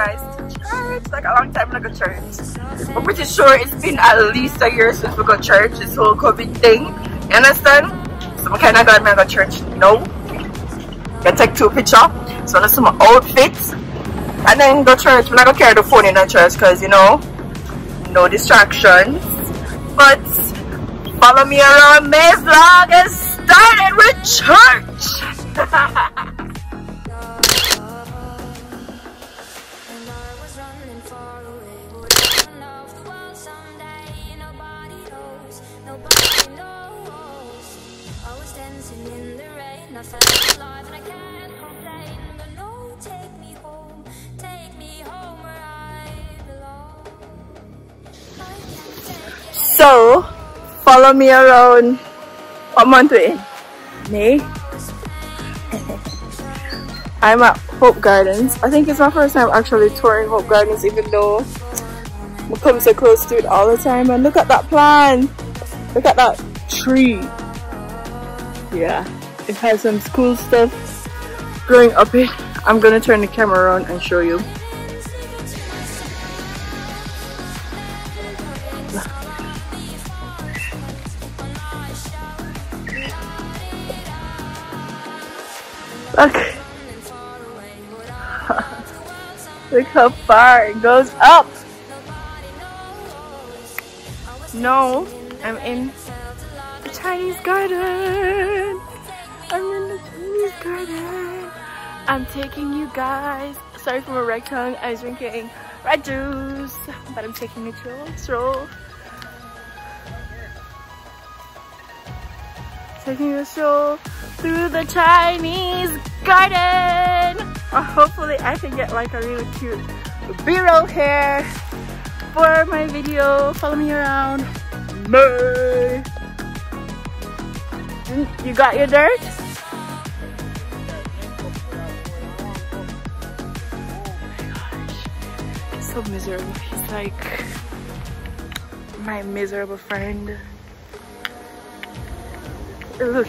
guys to church. Like a long time I go church. I'm pretty sure it's been at least a year since we go church, this whole COVID thing. You understand? So I kind of got me go to church No, I take two pictures. So that's some outfits. And then go church. I'm not gonna carry the phone in the church because you know, no distractions. But follow me around May vlog and started with church. So, follow me around. What month we in? May? I'm at Hope Gardens. I think it's my first time actually touring Hope Gardens even though we come so close to it all the time. And look at that plant! Look at that tree! Yeah, it has some cool stuff growing up it. I'm gonna turn the camera around and show you. Look. Look how far it goes up. No, I'm in the Chinese garden. I'm in the Chinese garden. I'm taking you guys. Sorry for my red tongue. I was drinking red juice, but I'm taking a chill stroll. Taking a stroll through the Chinese garden. Uh, hopefully I can get like a really cute b-roll here for my video. Follow me around. Bye. You got your dirt? so miserable. He's like my miserable friend. Look,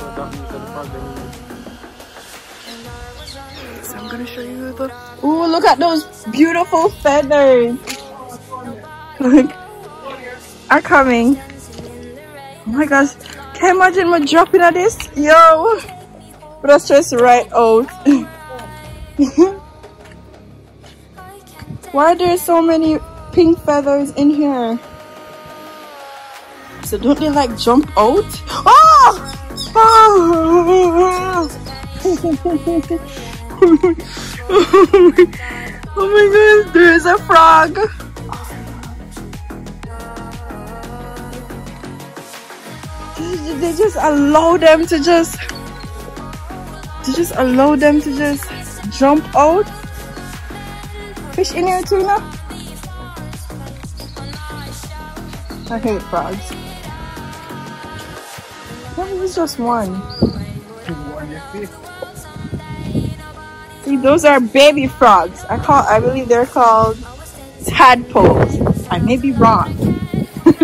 So I'm gonna show you the. Ooh, look at those beautiful feathers. Look, are coming. Oh my gosh, can you imagine me dropping at this? Yo, but that's just right out. Why are there so many pink feathers in here? So don't they like jump out? Oh! Oh! oh my goodness, there is a frog. They just allow them to just, to just allow them to just jump out. Fish in here too now? I hate frogs. That was just one. See, those are baby frogs. I call, I believe they're called tadpoles. I may be wrong.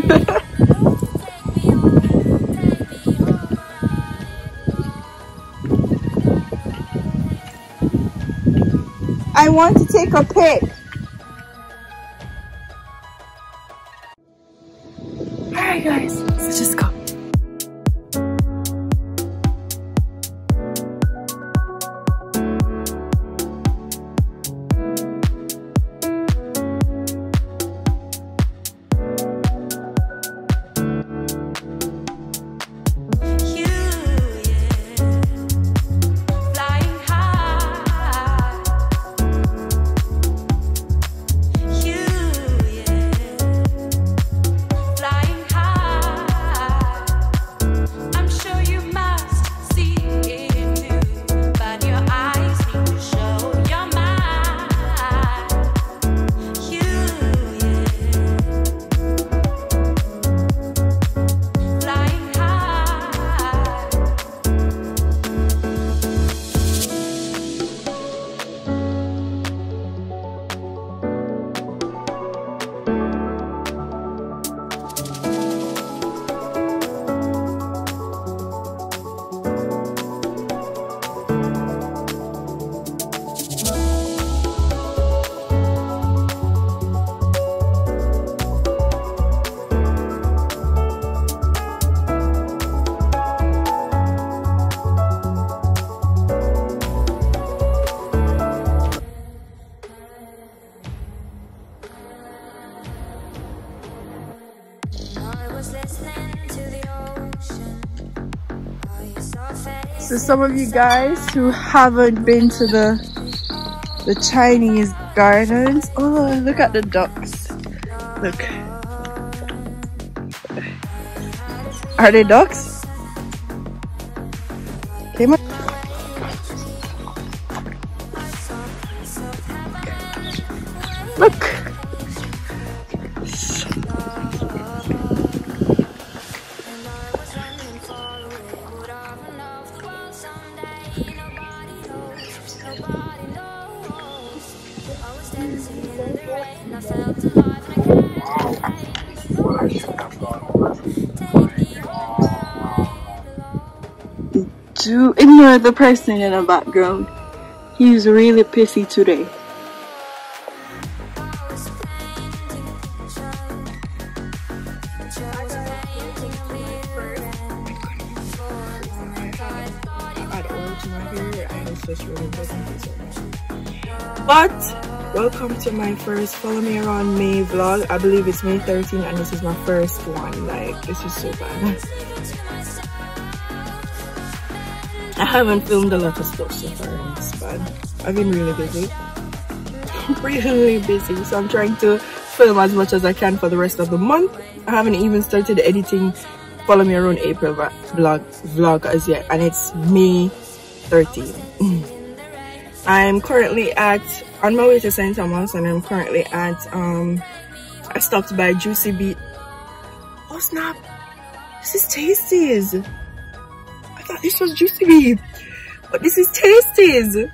I want to take a pic. Alright guys, let's just go. Some of you guys who haven't been to the the Chinese gardens. Oh, look at the ducks. Look. Are they ducks? Do ignore the person in the background. He's really pissy today. But welcome to my first follow me around May vlog. I believe it's May 13 and this is my first one. Like this is so bad. I haven't filmed a lot of stuff so far and it's bad. I've been really busy. really busy. So I'm trying to film as much as I can for the rest of the month. I haven't even started editing follow me around April vlog vlog as yet and it's May 13. I'm currently at on my way to St. Thomas and I'm currently at um I stopped by Juicy Beat. Oh snap! This is Tastee's. This was Juicy. But this is Tastee's.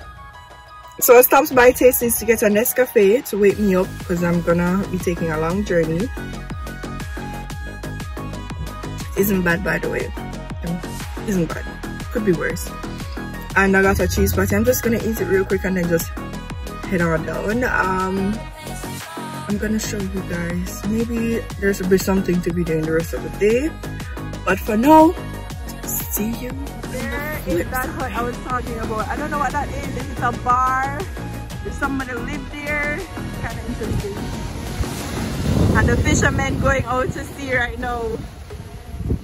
So I stopped by Tastee's to get a Nescafe to wake me up because I'm gonna be taking a long journey. Isn't bad by the way. Isn't bad. Could be worse and I got a cheese patty. I'm just gonna eat it real quick and then just head on down. Um, I'm gonna show you guys. Maybe there's bit something to be doing the rest of the day, but for now, see you. Where is that hut I was talking about? I don't know what that is. Is it a bar? Does somebody live there? Kind of interesting. And the fishermen going out to sea right now.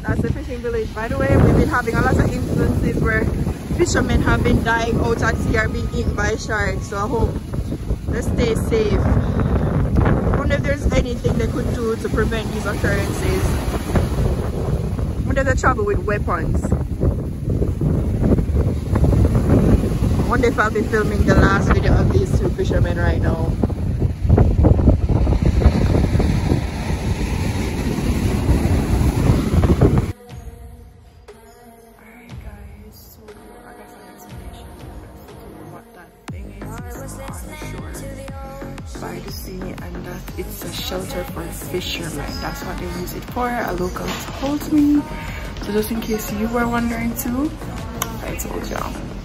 That's the fishing village. By the way, we've been having a lot of instances where fishermen have been dying out at sea or being eaten by sharks. So I hope they stay safe. I wonder if there's anything they could do to prevent these occurrences. I wonder if they travel with weapons. Wonder if I'll be filming the last video of these two fishermen right now. The by the sea and that it's a shelter for fishermen. That's what they use it for. A local told me. So just in case you were wondering too, I told y'all.